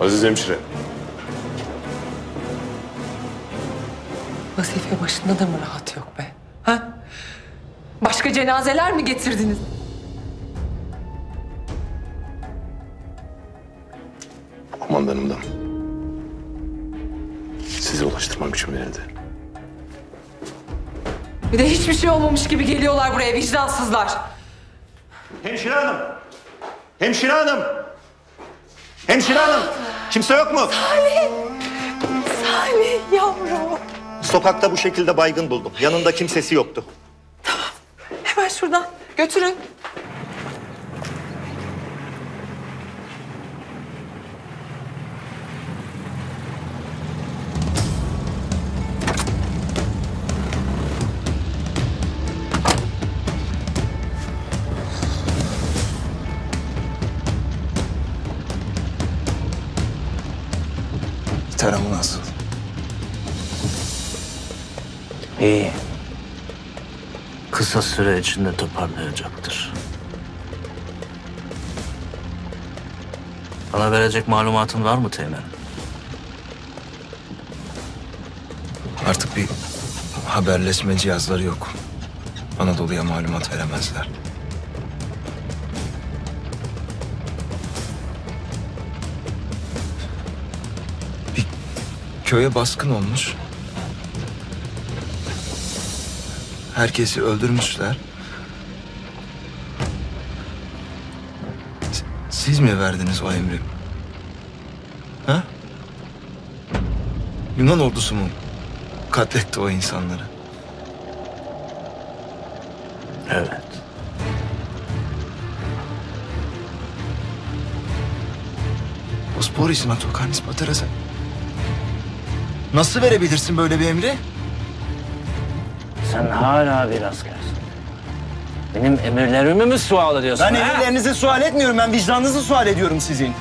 Aziz hemşire. Vazife başında da mı rahat yok be? Ha? Başka cenazeler mi getirdiniz? Kumandanımdan. Size ulaştırmam için verildi. Bir de hiçbir şey olmamış gibi geliyorlar buraya vicdansızlar. Hemşire hanım. Hemşire hanım. Hemşire hanım. Kimse yok mu? Salih yavrum. Sokakta bu şekilde baygın buldum. Yanında kimsesi yoktu. Hemen şuradan götürün. İyi. Kısa süre içinde toparlayacaktır. Bana verecek malumatın var mı Teğmen? Artık bir haberleşme cihazları yok. Anadolu'ya malumat veremezler. Bir köye baskın olmuş. Herkesi öldürmüşler. S- Siz mi verdiniz o emri? Ha? Yunan ordusu mu katletti o insanları? Evet. Bosporis Matokarnis Pateras'a. Nasıl verebilirsin böyle bir emri? Sen hala bir askersin. Benim emirlerimi mi sual ediyorsun? Ben ha? emirlerinizi sual etmiyorum. Ben vicdanınızı sual ediyorum sizin.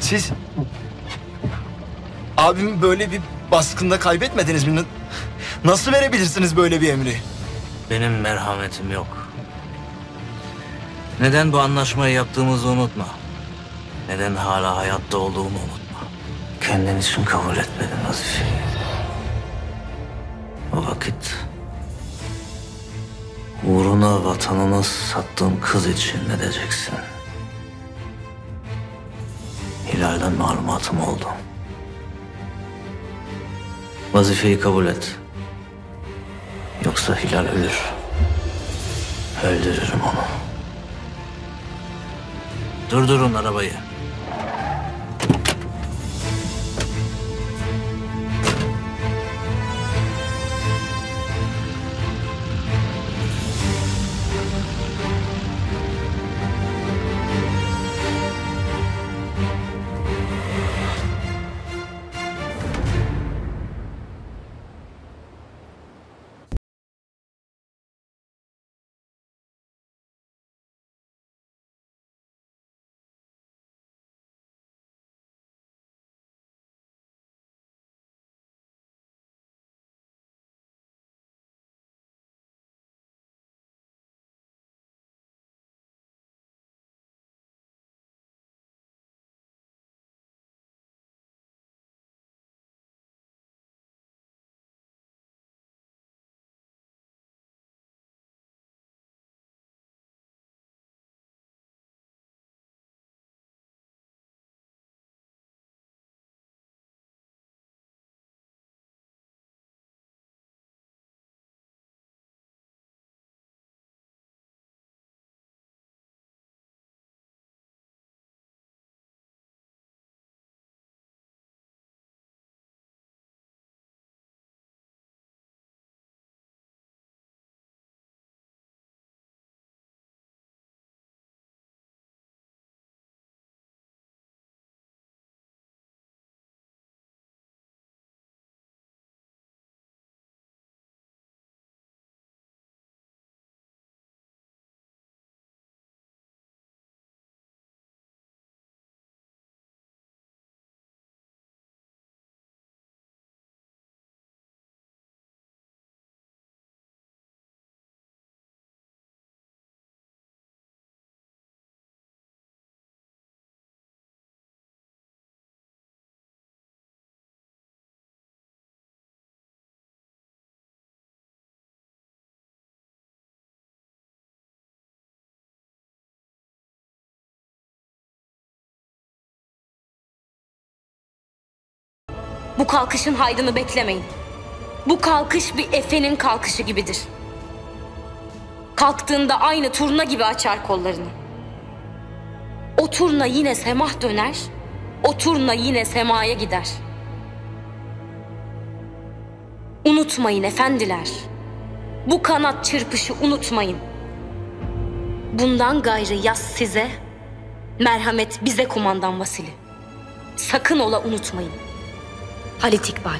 Siz abimi böyle bir baskında kaybetmediniz mi? Nasıl verebilirsiniz böyle bir emri? Benim merhametim yok. Neden bu anlaşmayı yaptığımızı unutma. Neden hala hayatta olduğumu unutma. Kendin için kabul etmedin vazifeyi. Vakit uğruna vatanını sattığın kız için ne diyeceksin? Hilal'den malumatım oldu. Vazifeyi kabul et. Yoksa Hilal ölür. Öldürürüm onu. Durdurun arabayı. Bu kalkışın haydını beklemeyin. Bu kalkış bir efenin kalkışı gibidir. Kalktığında aynı turna gibi açar kollarını. O turna yine semah döner, o turna yine semaya gider. Unutmayın efendiler. Bu kanat çırpışı unutmayın. Bundan gayrı yaz size, merhamet bize kumandan Vasili. Sakın ola unutmayın. Halit İkbal.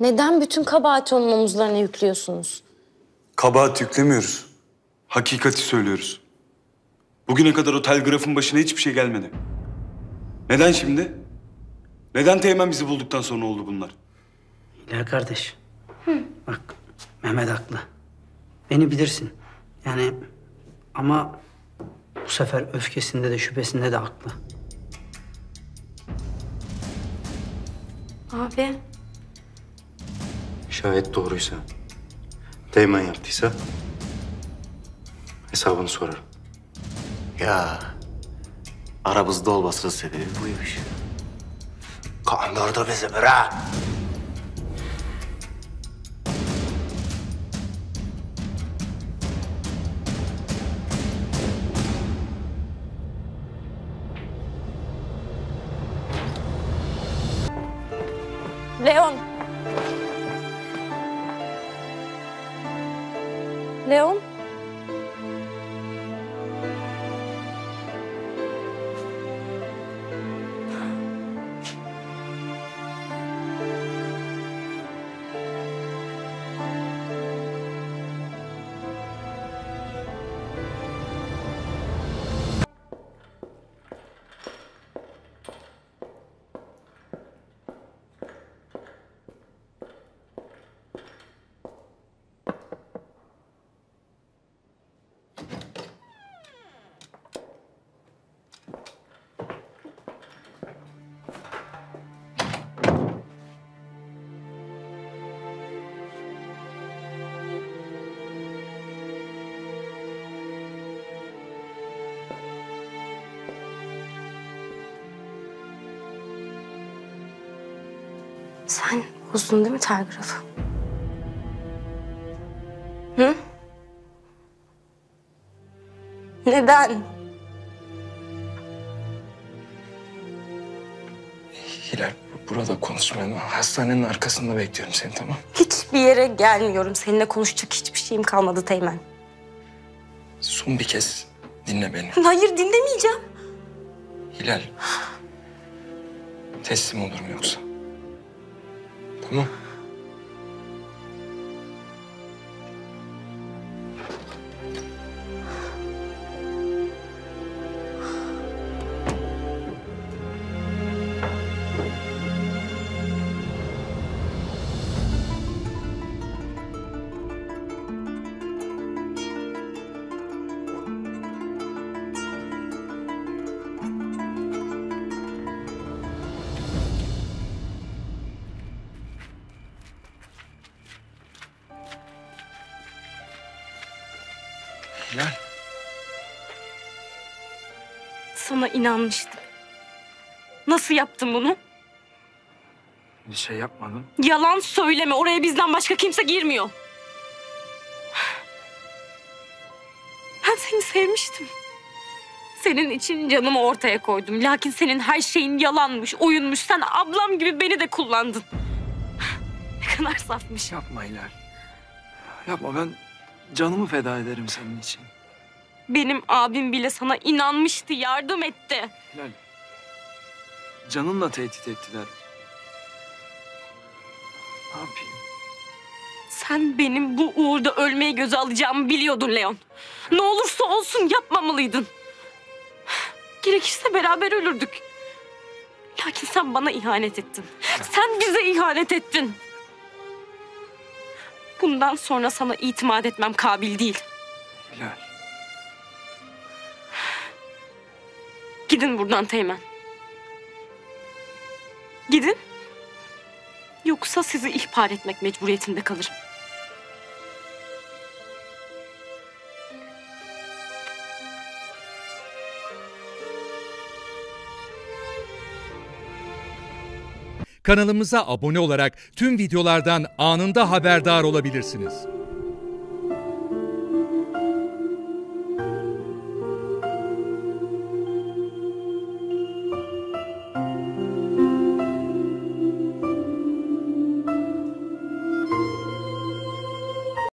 Neden bütün kabahati onun omuzlarına yüklüyorsunuz? Kabahat yüklemiyoruz. Hakikati söylüyoruz. Bugüne kadar o telgrafın başına hiçbir şey gelmedi. Neden şimdi? Neden Teğmen bizi bulduktan sonra oldu bunlar? Hilal kardeş. Bak Mehmet haklı. Beni bilirsin. Yani ama bu sefer öfkesinde de şüphesinde de haklı. Abi. Şayet doğruysa, Teğmen yaptıysa hesabını sorarım. Ya aramızda olmasının sebebi buymuş. Kandırdı bizi bre. Leon. Leon. Sen bozdun değil mi telgrafı? Hı? Neden? Hilal burada konuşmayalım. Hastanenin arkasında bekliyorum seni tamam Hiçbir yere gelmiyorum. Seninle konuşacak hiçbir şeyim kalmadı Teğmen. Son bir kez dinle beni. Hayır dinlemeyeceğim. Hilal. Teslim olurum yoksa. Tamam. Sana inanmıştım. Nasıl yaptın bunu? Bir şey yapmadım. Yalan söyleme. Oraya bizden başka kimse girmiyor. Ben seni sevmiştim. Senin için canımı ortaya koydum. Lakin senin her şeyin yalanmış, oyunmuş. Sen ablam gibi beni de kullandın. Ne kadar safmış. Yapma Hilal. Yapma ben canımı feda ederim senin için. Benim abim bile sana inanmıştı, yardım etti. Hilal. Canınla tehdit ettiler. Ne yapayım? Sen benim bu uğurda ölmeyi göze alacağımı biliyordun Leon. Ne olursa olsun yapmamalıydın. Gerekirse beraber ölürdük. Lakin sen bana ihanet ettin. Sen bize ihanet ettin. Bundan sonra sana itimat etmem kabil değil. Hilal. Gidin buradan Teğmen. Gidin. Yoksa sizi ihbar etmek mecburiyetinde kalırım. Kanalımıza abone olarak tüm videolardan anında haberdar olabilirsiniz.